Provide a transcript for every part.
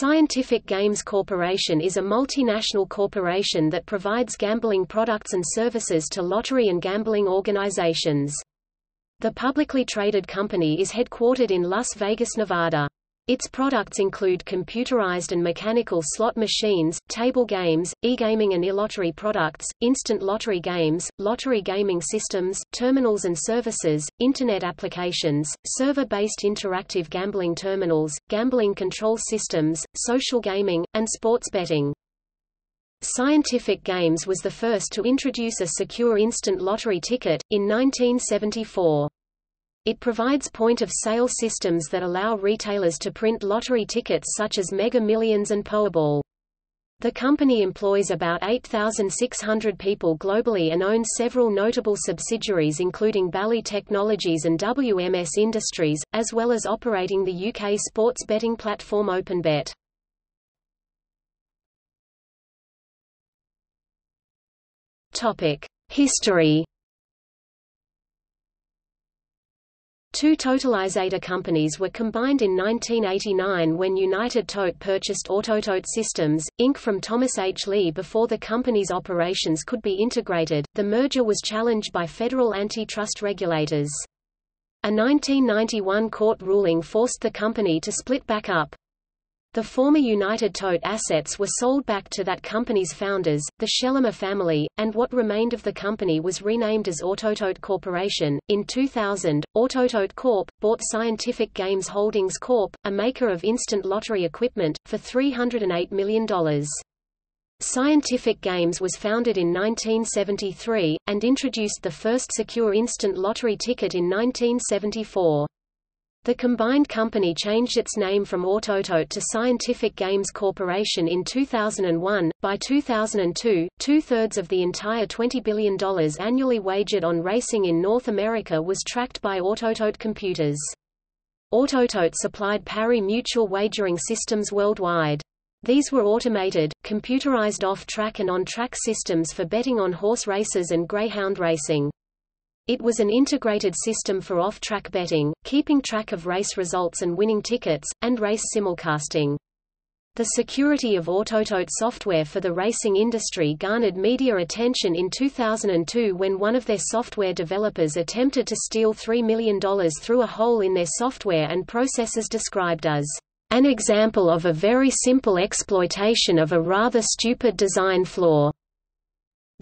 Scientific Games Corporation is a multinational corporation that provides gambling products and services to lottery and gambling organizations. The publicly traded company is headquartered in Las Vegas, Nevada. Its products include computerized and mechanical slot machines, table games, e-gaming and e-lottery products, instant lottery games, lottery gaming systems, terminals and services, Internet applications, server-based interactive gambling terminals, gambling control systems, social gaming, and sports betting. Scientific Games was the first to introduce a secure instant lottery ticket, in 1974. It provides point-of-sale systems that allow retailers to print lottery tickets such as Mega Millions and Powerball. The company employs about 8,600 people globally and owns several notable subsidiaries including Bally Technologies and WMS Industries, as well as operating the UK sports betting platform OpenBet. History Two totalizator companies were combined in 1989 when United Tote purchased Autotote Systems, Inc. from Thomas H. Lee before the company's operations could be integrated. The merger was challenged by federal antitrust regulators. A 1991 court ruling forced the company to split back up. The former United Tote assets were sold back to that company's founders, the Schellemer family, and what remained of the company was renamed as Autotote Corporation. In 2000, Autotote Corp. bought Scientific Games Holdings Corp., a maker of instant lottery equipment, for $308 million. Scientific Games was founded in 1973, and introduced the first secure instant lottery ticket in 1974. The combined company changed its name from Autotote to Scientific Games Corporation in 2001. By 2002, two thirds of the entire $20 billion annually wagered on racing in North America was tracked by Autotote computers. Autotote supplied pari mutuel wagering systems worldwide. These were automated, computerized off-track and on-track systems for betting on horse races and greyhound racing. It was an integrated system for off-track betting, keeping track of race results and winning tickets, and race simulcasting. The security of Autotote software for the racing industry garnered media attention in 2002 when one of their software developers attempted to steal $3 million through a hole in their software and processes described as an example of a very simple exploitation of a rather stupid design flaw.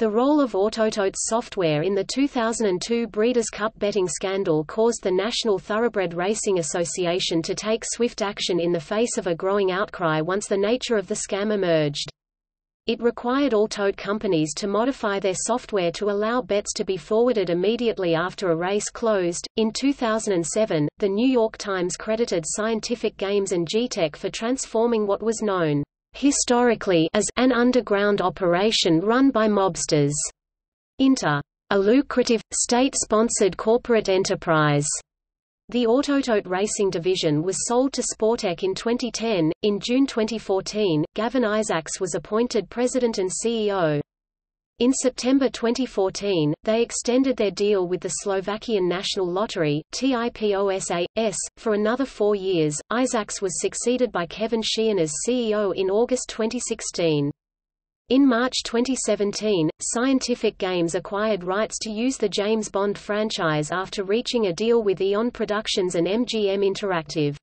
The role of Autotote's software in the 2002 Breeders' Cup betting scandal caused the National Thoroughbred Racing Association to take swift action in the face of a growing outcry once the nature of the scam emerged. It required all tote companies to modify their software to allow bets to be forwarded immediately after a race closed. In 2007, The New York Times credited Scientific Games and GTECH for transforming what was known historically as an underground operation run by mobsters into a lucrative, state-sponsored corporate enterprise. The Autotote Racing division was sold to Sportech in 2010. In June 2014, Gavin Isaacs was appointed president and CEO. In September 2014, they extended their deal with the Slovakian National Lottery TIPOSA.S, for another four years. Isaacs was succeeded by Kevin Sheehan as CEO in August 2016. In March 2017, Scientific Games acquired rights to use the James Bond franchise after reaching a deal with Eon Productions and MGM Interactive.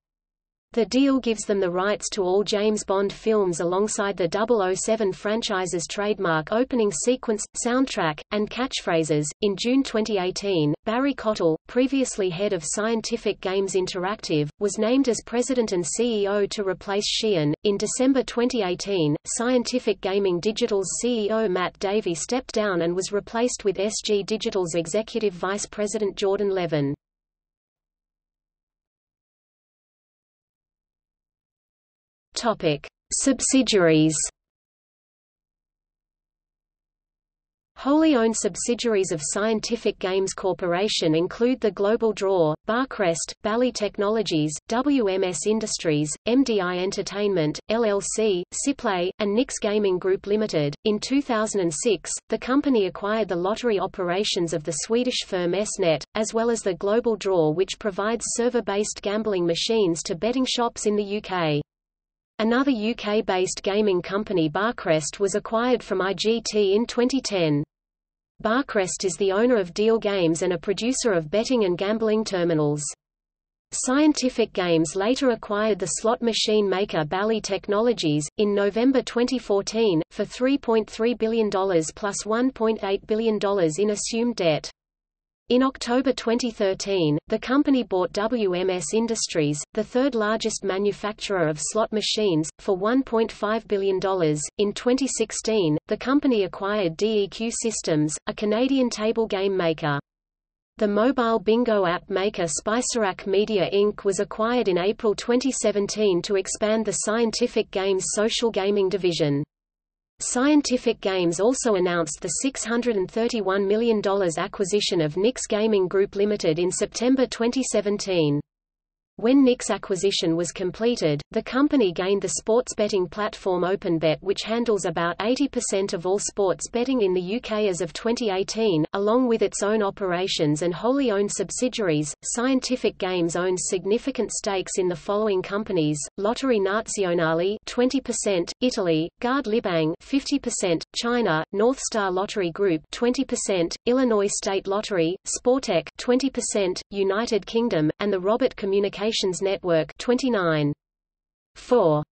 The deal gives them the rights to all James Bond films alongside the 007 franchise's trademark opening sequence, soundtrack, and catchphrases. In June 2018, Barry Cottle, previously head of Scientific Games Interactive, was named as president and CEO to replace Sheehan. In December 2018, Scientific Gaming Digital's CEO Matt Davey stepped down and was replaced with SG Digital's executive vice president Jordan Levin. Topic: Subsidiaries. Wholly owned subsidiaries of Scientific Games Corporation include the Global Draw, Barcrest, Bally Technologies, WMS Industries, MDI Entertainment, LLC, SciPlay, and NYX Gaming Group Limited. In 2006, the company acquired the lottery operations of the Swedish firm Essnet, as well as the Global Draw which provides server-based gambling machines to betting shops in the UK. Another UK-based gaming company Barcrest was acquired from IGT in 2010. Barcrest is the owner of Deal Games and a producer of betting and gambling terminals. Scientific Games later acquired the slot machine maker Bally Technologies, in November 2014, for $3.3 billion plus $1.8 billion in assumed debt. In October 2013, the company bought WMS Industries, the third largest manufacturer of slot machines, for $1.5 billion. In 2016, the company acquired DEQ Systems, a Canadian table game maker. The mobile bingo app maker Spicerack Media Inc. was acquired in April 2017 to expand the Scientific Games social gaming division. Scientific Games also announced the $631 million acquisition of NYX Gaming Group Limited in September 2017. When NYX acquisition was completed, the company gained the sports betting platform OpenBet which handles about 80% of all sports betting in the UK as of 2018, along with its own operations and wholly owned subsidiaries. Scientific Games owns significant stakes in the following companies: Lotterie Nazionali 20%, Italy, Guard Libang 50%, China, North Star Lottery Group 20%, Illinois State Lottery, Sportech 20%, United Kingdom, and the Robert Network 29. 4.